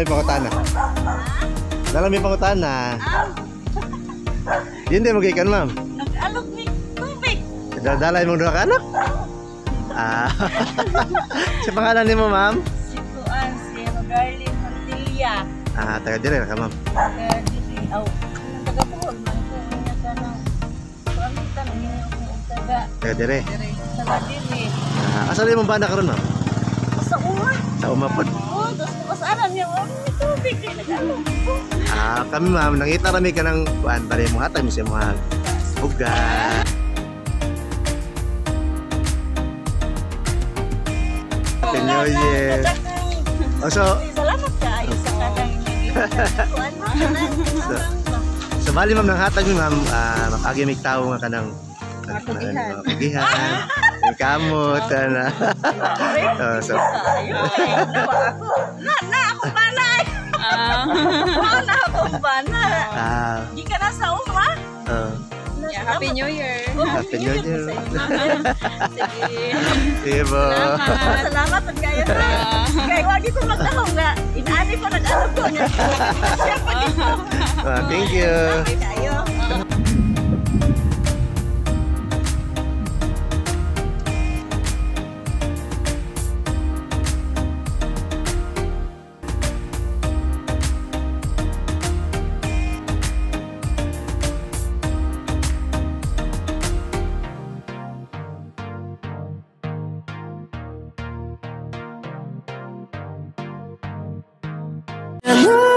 Dala may pangutana. Dala may pangutana. Yun din magikan ma'am. Nag-alok ni tubig. Dala mo dua ka anak. Ah. sa pangalan ni mo ma'am? Si Kuan, si Rogarlin Montilla. Ah, taga dire ka ma'am. Taga diri, aw, ang taga Bohol, man ko niya ka ng Kuamitan, niya taga Taga dire. taga diri. Ah, asa mo banda karon ma'am? Sa uma. Sa umapod. Oh, tapos kumasaran niya, oh, may tubig. Kaya. Ah, kami ma'am, nangita rami ka ng kuan mo hatag mi sa mga buga. Happy New Year. Oh, so, Salamat ka, ay sa kadang Kuan mo, kanan. so bali ma'am nang hatag mi ma'am, ah, mapagi mig tawo nga kanang Mapugihan. ano, mapugihan. Kamot ana. oh, so. Na, na, ako ba na? Ah. Oo, na ako ba na? ah, Di ka na sa uma? oh, Yeah, Happy New Year. Happy New Year. Sige. Sige po. Salamat. Salamat at kayo na. Kaya wag ko magdahong nga. Inaani ko nag-alok ko niya. Siya pa dito. Ah, thank you. Kaya Hello.